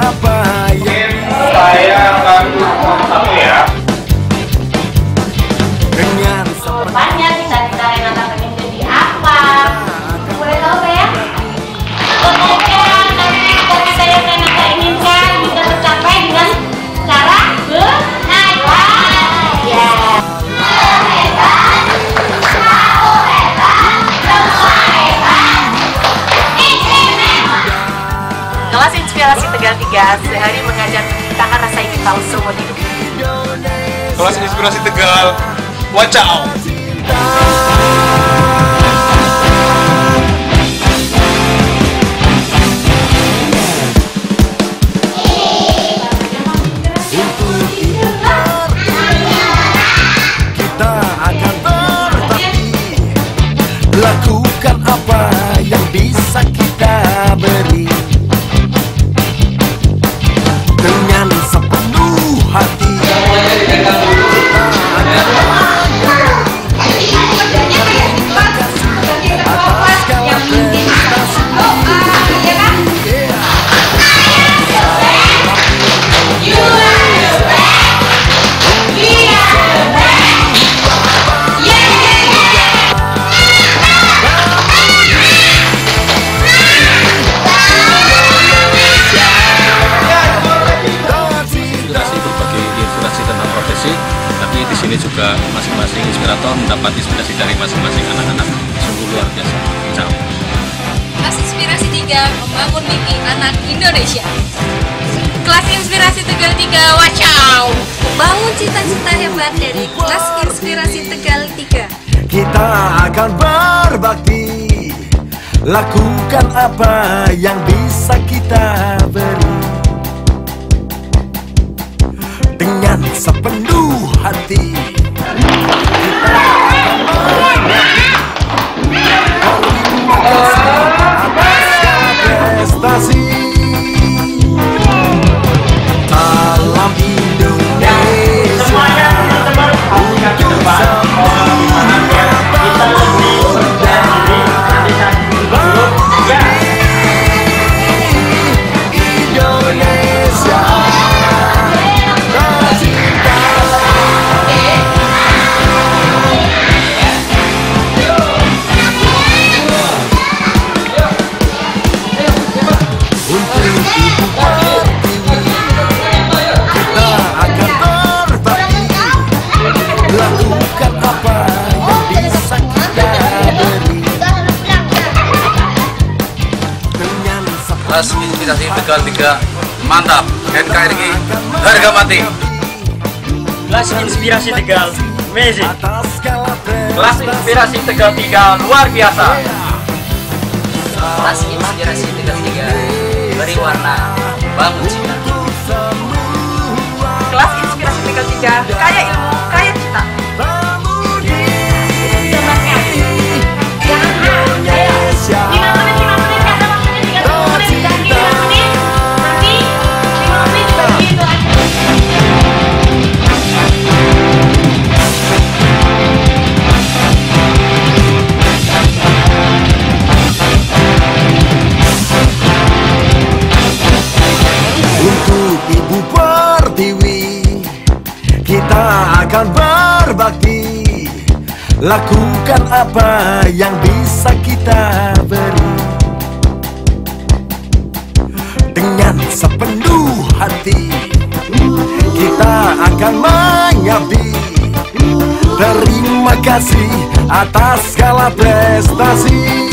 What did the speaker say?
apa Tegal 3 sehari mengajar kita akan rasa ingin tahu seumur hidup. Kelas inspirasi Tegal. Wacau. untuk membangun mimpi anak Indonesia. Kelas Inspirasi Tegal 3 Wacau. Bangun cita-cita hebat dari Kelas Inspirasi Tegal 3 kita akan berbakti. Lakukan apa yang bisa kita kelas inspirasi Tegal 3 mantap. NKRI harga mati. Kelas Inspirasi Tegal. Amazing Kelas Inspirasi Tegal 3 luar biasa. Kelas Inspirasi Tegal 3 beri warna. Bangun cita. Kelas Inspirasi Tegal 3 kaya ilmu, kaya akan berbakti lakukan apa yang bisa kita beri. Dengan sepenuh hati kita akan mengabdi terima kasih atas segala prestasi